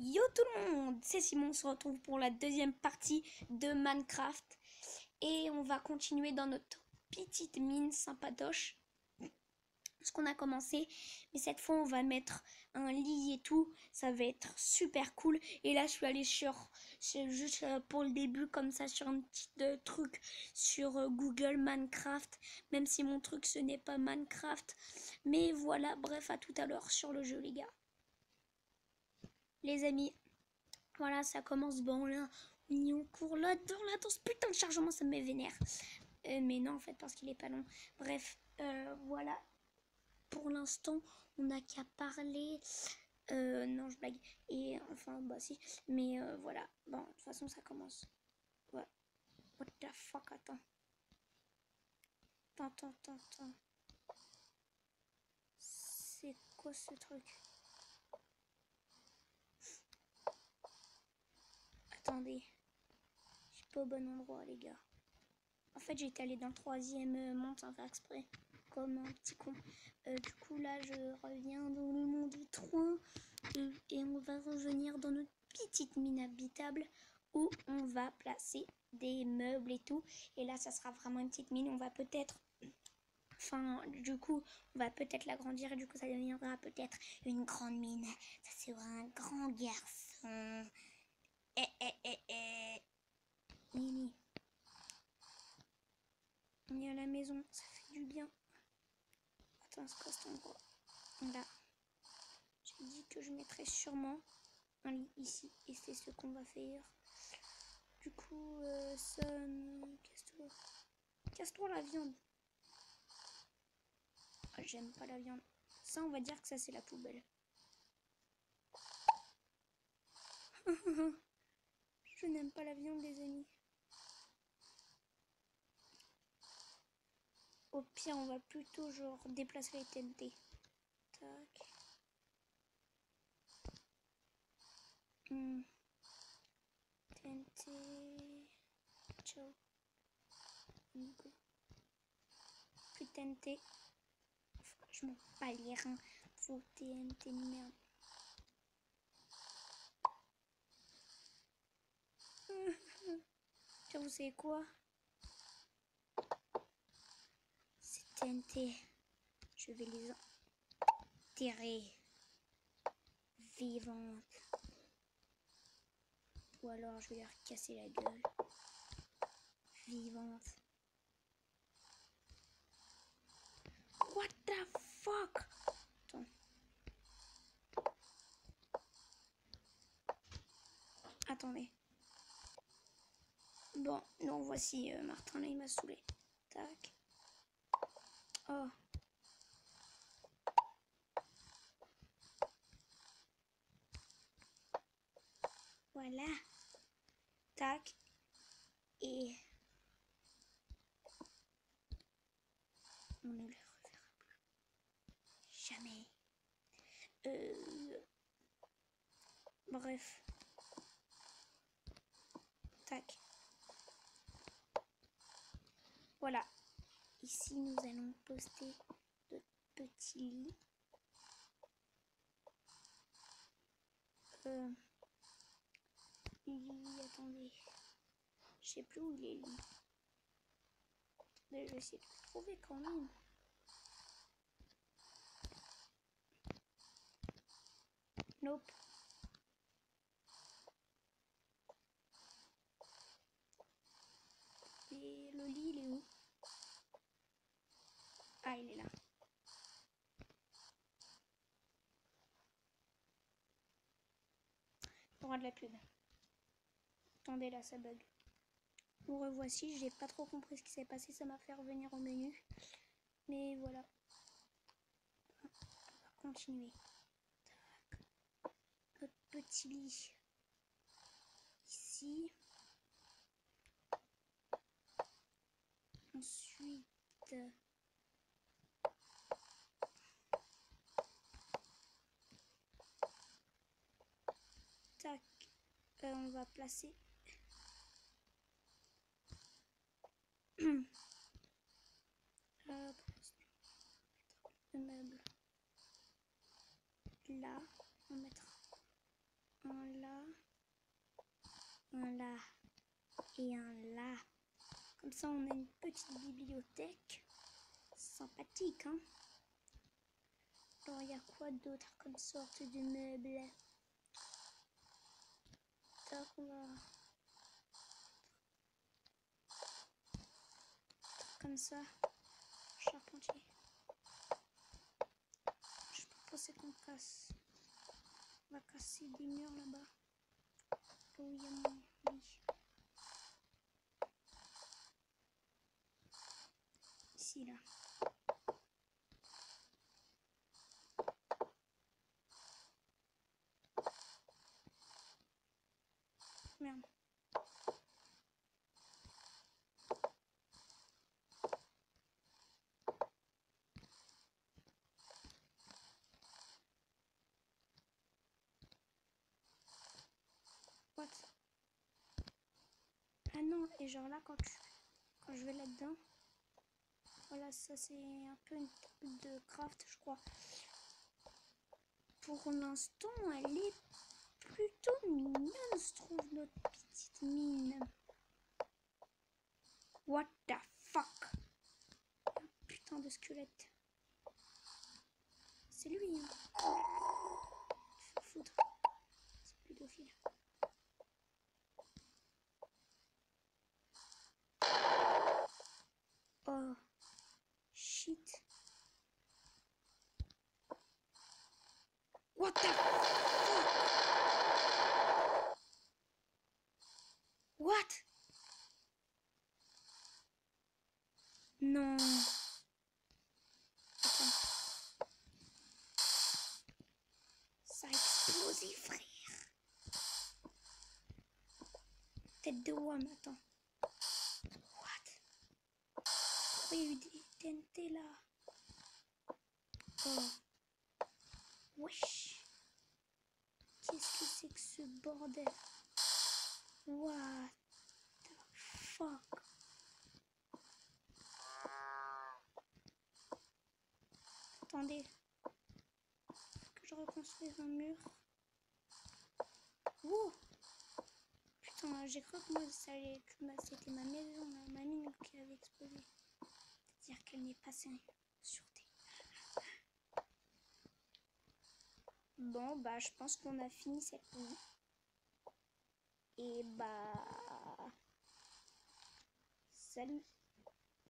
Yo tout le monde, c'est Simon, on se retrouve pour la deuxième partie de Minecraft. Et on va continuer dans notre petite mine sympatoche ce qu'on a commencé mais cette fois on va mettre un lit et tout. Ça va être super cool. Et là je suis allée sur juste euh, pour le début comme ça sur un petit euh, truc sur euh, Google Minecraft. Même si mon truc ce n'est pas Minecraft. Mais voilà bref à tout à l'heure sur le jeu les gars les amis. Voilà, ça commence bon là. On court là dans la danse. Putain de chargement, ça me vénère. Euh, mais non, en fait, parce qu'il est pas long. Bref, euh, voilà. Pour l'instant, on n'a qu'à parler. Euh, non, je blague. Et enfin, bah si. Mais voilà. Bon, de toute façon, ça commence. Ouais. What the fuck, attends. Attends, attends, attends. C'est quoi ce truc? Attendez. Je suis pas au bon endroit, les gars. En fait, j'étais allé dans le troisième euh, monde sans faire exprès. Comme un petit con. Euh, du coup, là, je reviens dans le monde 3. Euh, et on va revenir dans notre petite mine habitable. Où on va placer des meubles et tout. Et là, ça sera vraiment une petite mine. On va peut-être Enfin, du coup, on va peut-être l'agrandir et du coup, ça deviendra peut-être une grande mine. Ça sera un grand garçon. Eh, eh, eh, eh. Nini. On est à la maison, ça fait du bien. Attends, c'est quoi cet endroit? Là. J'ai dit que je mettrais sûrement un lit ici. Et c'est ce qu'on va faire. Du coup, euh, casse-toi. Casse-toi la viande. Ah, J'aime pas la viande. Ça, on va dire que ça, c'est la poubelle. Je n'aime pas la viande, les amis. Au pire, on va plutôt genre déplacer les TNT. Tac. Hmm. TNT. Ciao. Plus TNT. M'en pas les reins. Faut TNT merde. Tiens, vous savez quoi? C'est TNT. Je vais les enterrer vivantes. Ou alors je vais leur casser la gueule. Vivante. What the fuck? Attends. Attendez. Bon, voici euh, Martin, là, il m'a saoulé. Tac. Oh. Voilà. Tac. Et... On ne le reverra plus. Jamais. Euh... Bref. Tac. Voilà. Ici, nous allons poster de petits lits. Euh, lit, attendez. Je sais plus où il est. Mais je vais essayer de trouver quand même. Nope. Et le lit, il est où Ah, il est là. De la pub. Attendez, là, ça bug. Nous revoici. J'ai pas trop compris ce qui s'est passé. Ça m'a fait revenir au menu. Mais voilà. Continuer. Notre petit lit. Ici. Ensuite, va placer. le meuble. Là, on mettra un là, un là et un là. Comme ça, on a une petite bibliothèque. Sympathique, hein Alors, il y a quoi d'autre comme sorte de meuble? Comme ça. Charpentier. Je propose qu'on casse. On va casser des murs là-bas lit. Ici, là. Merde. What Ah non, genre là, quand, quand je vais là-dedans, voilà, ça c'est un peu une table de craft, je crois. Pour l'instant, elle est plutôt mignonne, je trouve, notre petite mine. What the fuck? Putain de squelette. C'est lui, hein. Foutre. C'est pédophile. Oh. Shit. What the fuck What No. Attends. Ça a explosé, frère. Tête de homme, attends. TNT là Oh. Wesh. Qu'est-ce que c'est que ce bordel? What the fuck? Attendez. Faut que je reconstruise un mur. Wow Putain, j'ai cru que moi ça allait- c'était ma maison, ma, ma mine qui avait explosé. N'est pas sûreté. Bon, bah, je pense qu'on a fini cette nuit. Et bah... Salut